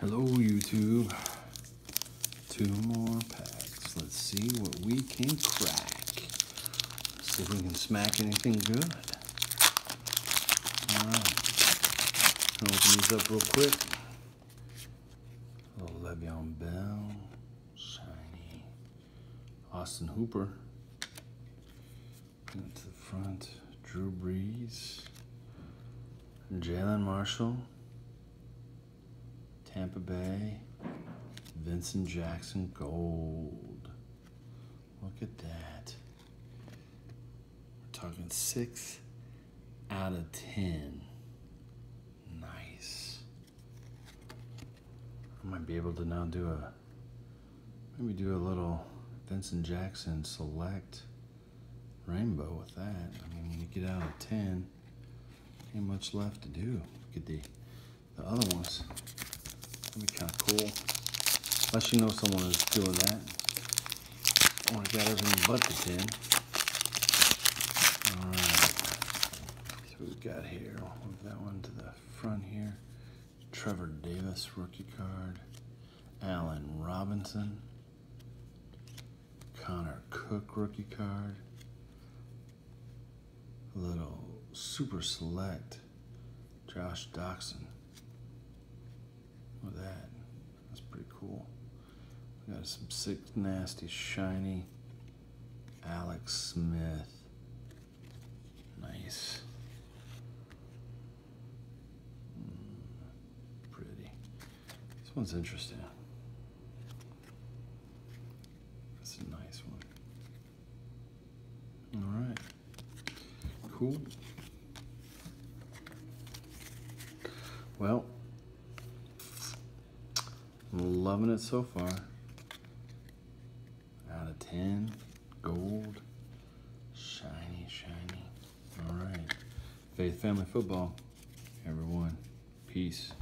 Hello, YouTube. Two more packs. Let's see what we can crack. See if we can smack anything good. Alright. Open these up real quick. A little Le'Veon Bell. Shiny. Austin Hooper. Into the front. Drew Brees. Jalin Marshall. Tampa Bay, Vincent Jackson Gold. Look at that. We're talking six out of ten. Nice. I might be able to now do a, maybe do a little Vincent Jackson select rainbow with that. I mean, when you get out of 10, ain't much left to do. Look at the, the other ones. That'd be kind of cool. Unless you know someone is doing that. Oh, I got everything but the 10. Alright. So we've got here. Move that one to the front here. Trevor Davis rookie card. Allen Robinson. Connor Cook rookie card. Little super select. Josh Doctson. That. That's pretty cool. We got some sick, nasty, shiny Alex Smith. Nice. Mm, pretty. This one's interesting. That's a nice one. All right. Cool. Well, Loving it so far. Out of 10, gold, shiny, shiny. All right. Faith Family Football, everyone. Peace.